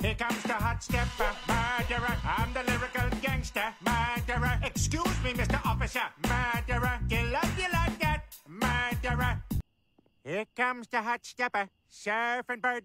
Here comes the hot stepper, murderer. I'm the lyrical gangster, murderer. Excuse me, Mr. Officer, murderer. Kill up you like that, murderer. Here comes the hot stepper, surfing bird.